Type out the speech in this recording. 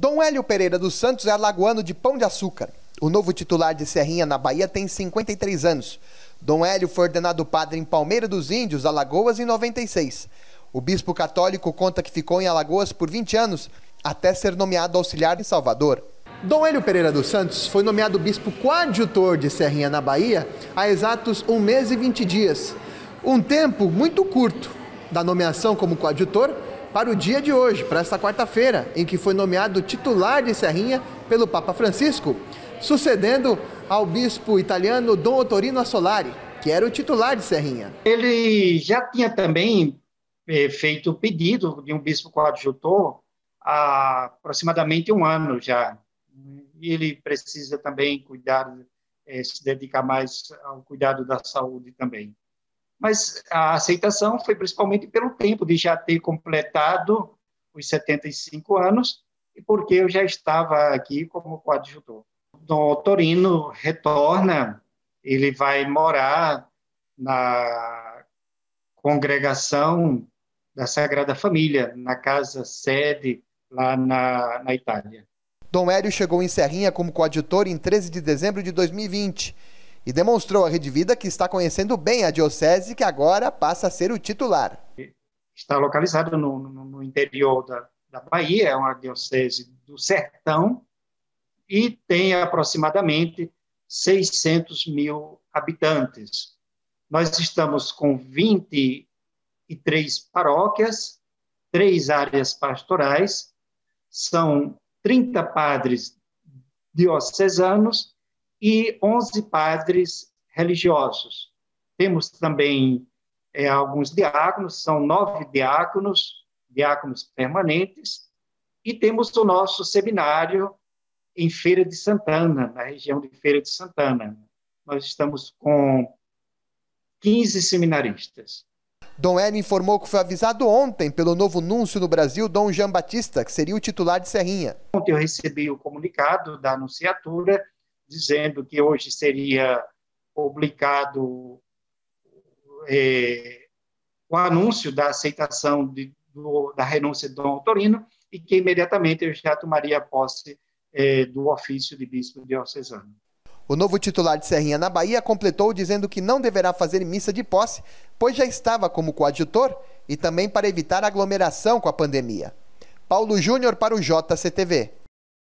Dom Hélio Pereira dos Santos é alagoano de Pão de Açúcar. O novo titular de Serrinha, na Bahia, tem 53 anos. Dom Hélio foi ordenado padre em Palmeira dos Índios, Alagoas, em 96. O bispo católico conta que ficou em Alagoas por 20 anos, até ser nomeado auxiliar em Salvador. Dom Hélio Pereira dos Santos foi nomeado bispo coadjutor de Serrinha, na Bahia, há exatos um mês e 20 dias. Um tempo muito curto da nomeação como coadjutor para o dia de hoje, para esta quarta-feira, em que foi nomeado titular de Serrinha pelo Papa Francisco, sucedendo ao bispo italiano Dom Otorino Assolari, que era o titular de Serrinha. Ele já tinha também eh, feito o pedido de um bispo coadjutor há aproximadamente um ano já. Ele precisa também cuidar, eh, se dedicar mais ao cuidado da saúde também mas a aceitação foi principalmente pelo tempo de já ter completado os 75 anos e porque eu já estava aqui como coadjutor. Dom Torino retorna, ele vai morar na congregação da Sagrada Família, na casa sede lá na, na Itália. Dom Hélio chegou em Serrinha como coadjutor em 13 de dezembro de 2020 e demonstrou à Rede Vida que está conhecendo bem a diocese que agora passa a ser o titular. Está localizado no, no, no interior da, da Bahia, é uma diocese do sertão e tem aproximadamente 600 mil habitantes. Nós estamos com 23 paróquias, três áreas pastorais, são 30 padres diocesanos e 11 padres religiosos. Temos também é, alguns diáconos, são nove diáconos, diáconos permanentes, e temos o nosso seminário em Feira de Santana, na região de Feira de Santana. Nós estamos com 15 seminaristas. Dom Hélio informou que foi avisado ontem pelo novo núncio no Brasil, Dom Jean Batista, que seria o titular de Serrinha. Ontem eu recebi o comunicado da anunciatura dizendo que hoje seria publicado é, o anúncio da aceitação de, do, da renúncia de Dom Torino e que imediatamente eu já tomaria posse é, do ofício de bispo diocesano. O novo titular de Serrinha na Bahia completou dizendo que não deverá fazer missa de posse, pois já estava como coadjutor e também para evitar aglomeração com a pandemia. Paulo Júnior para o JCTV.